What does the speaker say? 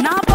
Not